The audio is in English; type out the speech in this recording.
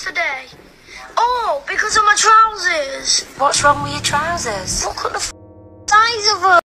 yesterday. Oh, because of my trousers. What's wrong with your trousers? Look at the size of them.